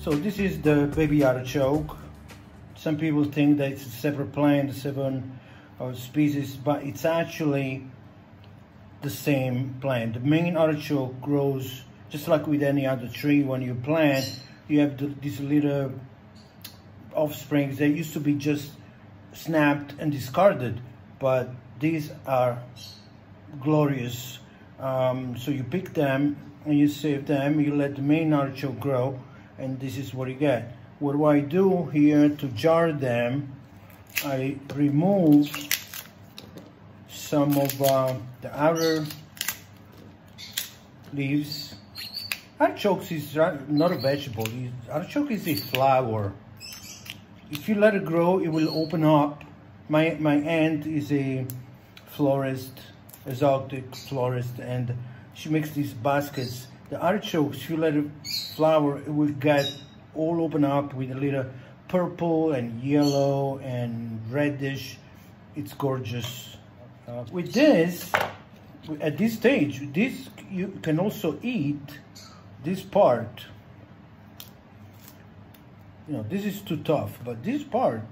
So this is the baby artichoke. Some people think that it's a separate plant, separate uh, species, but it's actually the same plant. The main artichoke grows just like with any other tree. When you plant, you have the, these little offsprings that used to be just snapped and discarded, but these are glorious. Um, so you pick them and you save them, you let the main artichoke grow, and this is what you get. What do I do here to jar them? I remove some of uh, the outer leaves. Artichoke is not a vegetable. Artichoke is a flower. If you let it grow, it will open up. My, my aunt is a florist, exotic florist, and she makes these baskets. The artichokes, you let it flower, it will get all open up with a little purple and yellow and reddish. It's gorgeous. Uh, with this, at this stage, this you can also eat this part. You know, this is too tough, but this part,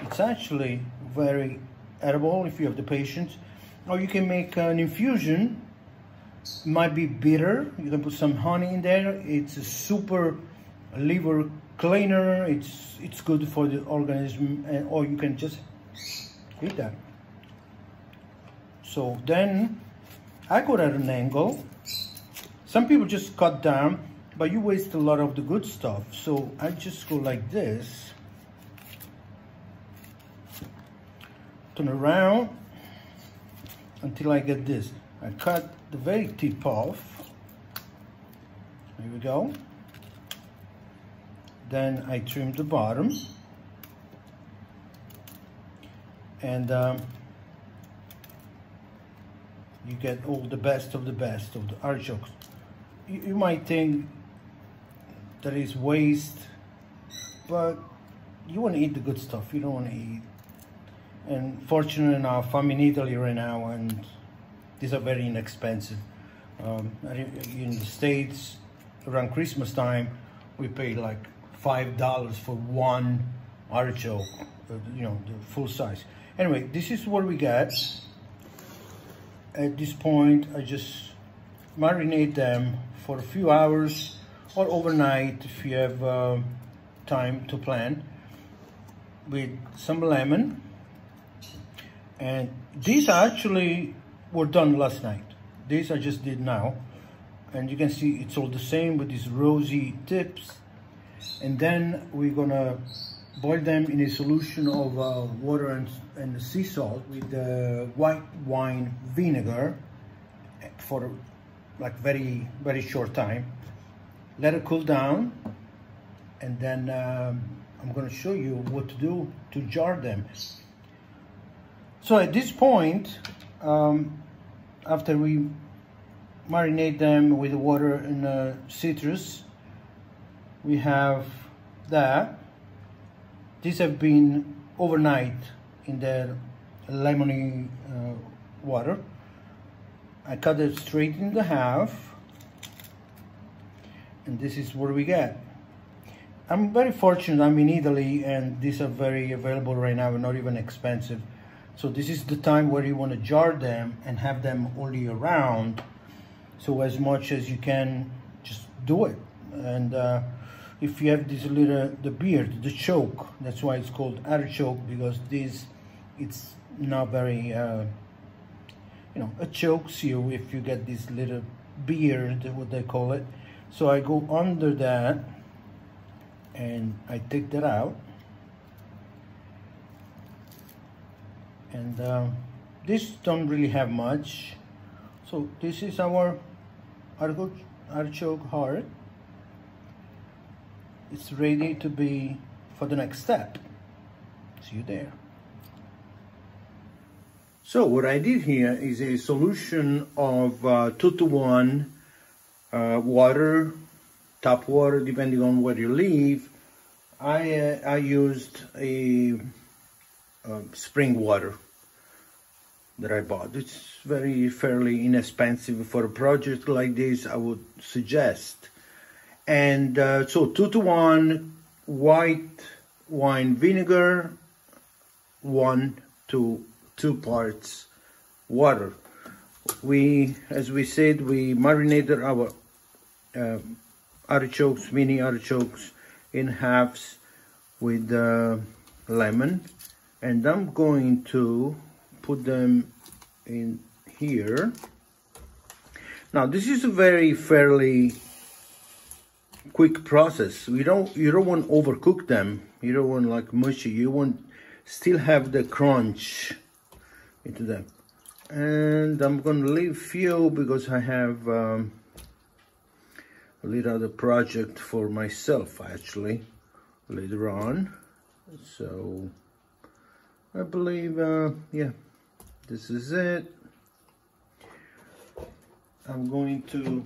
it's actually very edible if you have the patience. Or you can make an infusion might be bitter. You can put some honey in there. It's a super liver cleaner. It's it's good for the organism, and, or you can just eat that. So then I go at an angle. Some people just cut down, but you waste a lot of the good stuff. So I just go like this. Turn around until I get this. I cut the very tip off. There we go. Then I trim the bottom. And um, you get all the best of the best of the artichokes. You, you might think that is waste, but you want to eat the good stuff. You don't want to eat. And fortunately enough, I'm in Italy right now and these are very inexpensive. Um, in the States, around Christmas time, we pay like $5 for one artichoke, uh, you know, the full size. Anyway, this is what we get. At this point, I just marinate them for a few hours or overnight if you have uh, time to plan with some lemon. And these are actually were done last night. This I just did now. And you can see it's all the same with these rosy tips. And then we're gonna boil them in a solution of uh, water and, and sea salt with the white wine vinegar for like very, very short time. Let it cool down. And then um, I'm gonna show you what to do to jar them. So at this point, um, after we marinate them with water and uh, citrus, we have that. These have been overnight in the lemony uh, water. I cut it straight in the half and this is what we get. I'm very fortunate I'm in Italy and these are very available right now not even expensive. So this is the time where you want to jar them and have them all year round. So as much as you can, just do it. And uh, if you have this little, the beard, the choke, that's why it's called artichoke because this, it's not very, uh, you know, it chokes you if you get this little beard, what they call it. So I go under that and I take that out. And uh, this don't really have much. So this is our artichoke heart. It's ready to be for the next step. See you there. So what I did here is a solution of uh, 2 to 1 uh, water tap water depending on where you live. I, uh, I used a uh, spring water that I bought. It's very fairly inexpensive for a project like this, I would suggest. And uh, so two to one white wine vinegar, one to two parts water. We, as we said, we marinated our uh, artichokes, mini artichokes in halves with uh, lemon. And I'm going to put them in here. Now this is a very fairly quick process. You don't you don't want to overcook them. You don't want like mushy. You want still have the crunch into them. And I'm gonna leave few because I have um, a little other project for myself actually later on. So I believe uh, yeah this is it. I'm going to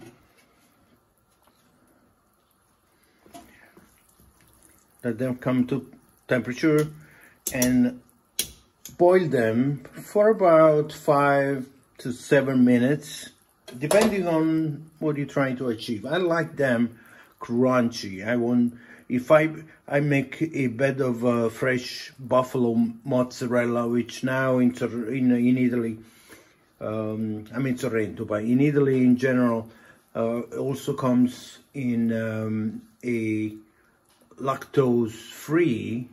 let them come to temperature and boil them for about five to seven minutes depending on what you're trying to achieve i like them crunchy i want if i i make a bed of uh, fresh buffalo mozzarella which now in in, in italy um, i mean sorrento but in italy in general uh, also comes in um, a lactose free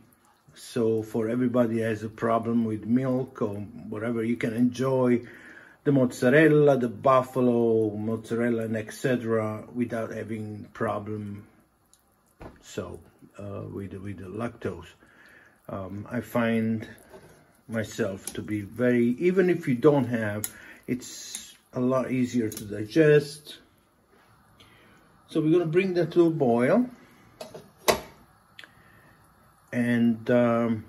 so for everybody has a problem with milk or whatever you can enjoy the mozzarella the buffalo mozzarella and etc without having problem so uh, with with the lactose. Um, I find myself to be very even if you don't have it's a lot easier to digest. So we're going to bring that to a boil. And um,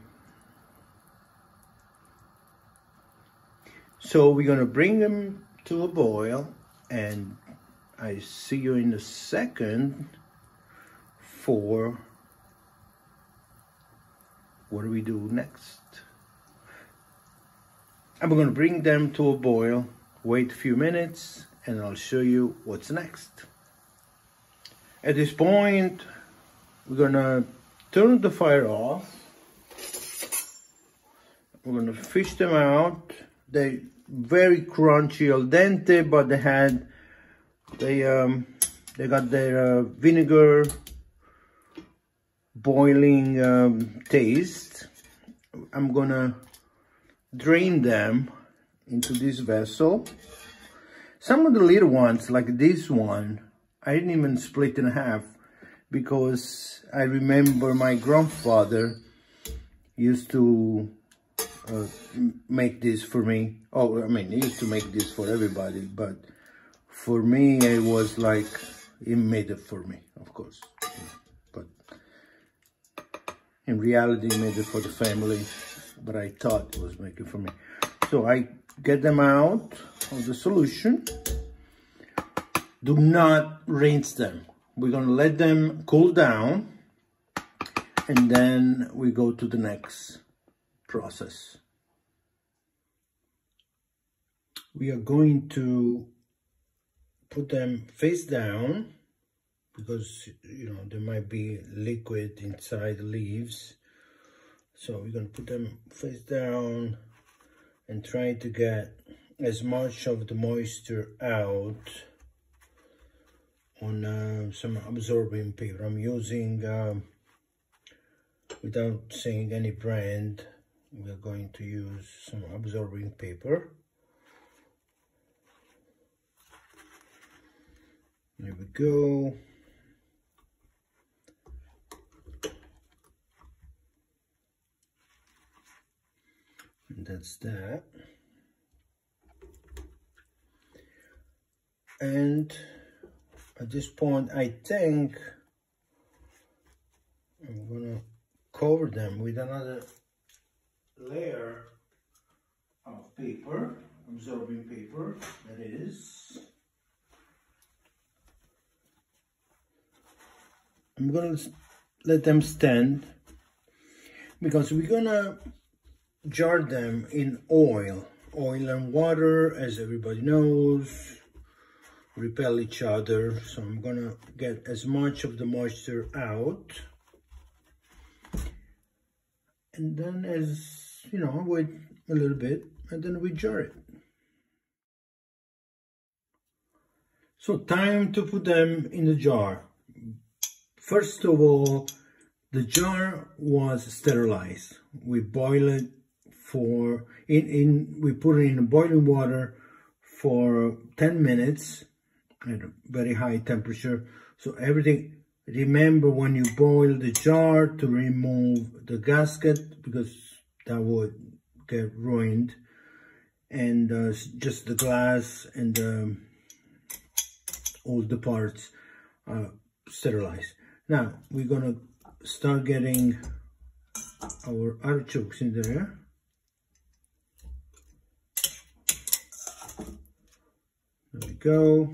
so we're gonna bring them to a boil and I see you in a second for what do we do next I'm gonna bring them to a boil wait a few minutes and I'll show you what's next at this point we're gonna turn the fire off. We're gonna fish them out. They very crunchy al dente, but they had they um they got their uh, vinegar boiling um, taste. I'm gonna drain them into this vessel. Some of the little ones, like this one, I didn't even split in half because I remember my grandfather used to uh, make this for me. Oh, I mean, he used to make this for everybody, but for me, it was like, he made it for me, of course. In reality, made it for the family, but I thought it was making for me. So I get them out of the solution. Do not rinse them we're going to let them cool down and then we go to the next process. We are going to put them face down because you know there might be liquid inside the leaves so we're going to put them face down and try to get as much of the moisture out on uh, some absorbing paper. I'm using, um, without saying any brand, we're going to use some absorbing paper. There we go. And that's that. And at this point I think I'm gonna cover them with another layer of paper absorbing paper that is I'm gonna let them stand because we're gonna jar them in oil oil and water as everybody knows repel each other. So I'm gonna get as much of the moisture out. And then as, you know, wait a little bit and then we jar it. So time to put them in the jar. First of all, the jar was sterilized. We boil it for, in, in we put it in boiling water for 10 minutes at a very high temperature. So everything, remember when you boil the jar to remove the gasket because that would get ruined and uh, just the glass and um, all the parts are sterilized. Now we're gonna start getting our artichokes in there. There we go.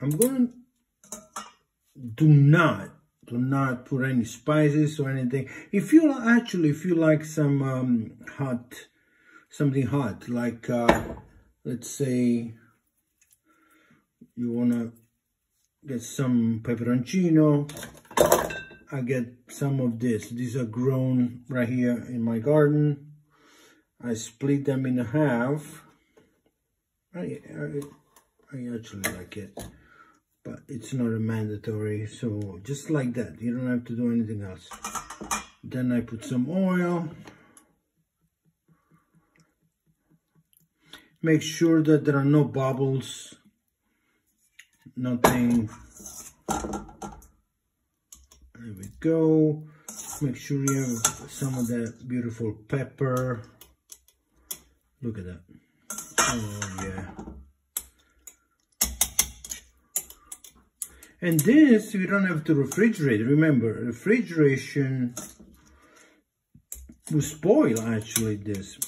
I'm going to do not, do not put any spices or anything. If you actually, if you like some um, hot, something hot, like, uh, let's say, you want to get some peperoncino, I get some of this. These are grown right here in my garden. I split them in half. I, I, I actually like it but it's not a mandatory so just like that. You don't have to do anything else. Then I put some oil. Make sure that there are no bubbles nothing. There we go. Make sure you have some of that beautiful pepper. Look at that oh yeah And this, we don't have to refrigerate. Remember, refrigeration will spoil actually this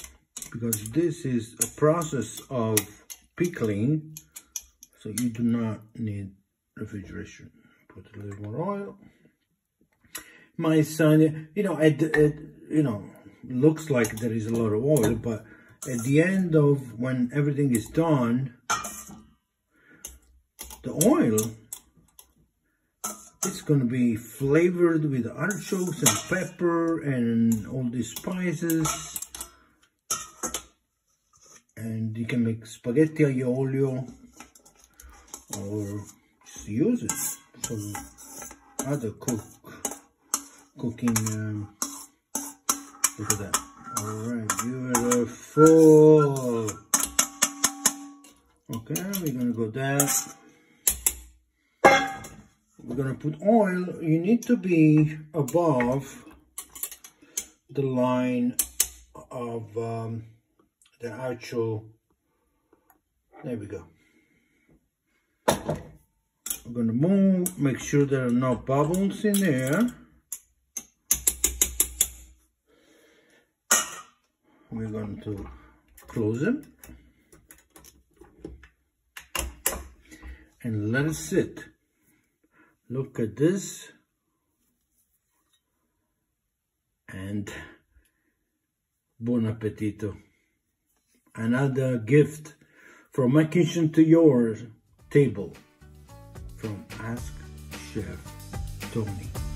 because this is a process of pickling. So you do not need refrigeration. Put a little more oil. My son, you know, it, it you know, looks like there is a lot of oil, but at the end of when everything is done, the oil it's going to be flavored with artichokes and pepper and all these spices. And you can make spaghetti aglio or just use it for other cook cooking. Um, look at that. All right, beautiful. Okay, we're gonna go that we're to put oil. You need to be above the line of um, the actual, there we go. We're going to move, make sure there are no bubbles in there. Going to close it and let it sit. Look at this. And buon appetito. Another gift from my kitchen to your table from Ask Chef Tony.